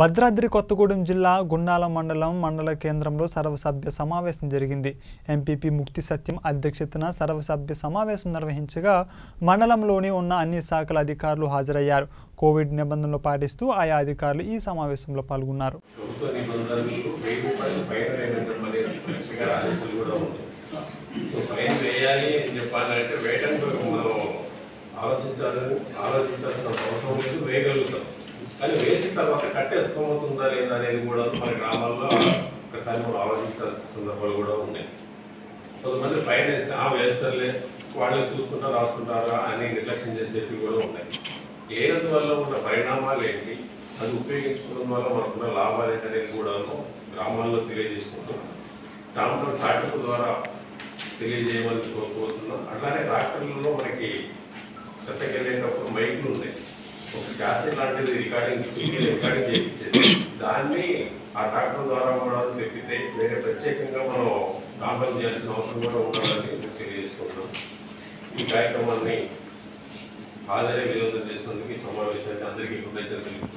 భద్రాద్రి కొత్తగూడెం జిల్లా గుండాల మండలం మండల కేంద్రంలో సర్వసభ్య సమావేశం జరిగింది. ఎంపీపీ ముక్తి సత్యం అధ్యక్షతన సర్వసభ్య సమావేశం నిర్వహించగా మండలంలోని ఉన్న అన్ని శాఖల అధికారులు హాజరయ్యారు. కోవిడ్ నిబంధనలు పాటిస్తూ ఆయా అధికారులు ఈ సమావేశంలో పాల్గొన్నారు. ఆలోచించాలని ఆలోచించాల్సిన అవసరం లేదు వేయగలుగుతాం. కానీ వేసిన తర్వాత కట్టేసుకోబోతుందా లేదా అనేది కూడా మన గ్రామాల్లో ఒకసారి మనం ఆలోచించాల్సిన సందర్భాలు కూడా ఉన్నాయి. కొంతమంది పైన వేస్తే ఆ వేస్తారులే వాళ్ళు చూసుకుంటా రాసుకుంటారా అని నిర్లక్ష్యం చేసేవి కూడా ఉన్నాయి. లేనందువల్ల ఉన్న పరిణామాలు ఏంటి? అది ఉపయోగించుకోవడం వల్ల మనకున్న లాభాలు ఏంటి అనేది కూడా గ్రామాల్లో తెలియజేసుకుంటాం గ్రామంలో ట్రాక్టర్ ద్వారా తెలియజేయమని కోరుకుంటున్నాం. అట్లానే ట్రాక్టర్లలో మనకి చెత్తకెళ్ళేటప్పుడు మైకులు ఉన్నాయి. క్యాసెట్ లాంటిది రికార్డింగ్ రికార్డింగ్ చేయించేసి దాన్ని ఆ ట్రాక్టర్ ద్వారా కూడా చెప్పితే వేరే ప్రత్యేకంగా మనం కాంపల్ చేయాల్సిన అవసరం కూడా ఉండాలని తెలియజేసుకుంటున్నాం ఈ కార్యక్రమాన్ని హాజరే విరోధం చేసినందుకు ఈ సమావేశానికి అందరికీ కృతజ్ఞతలు.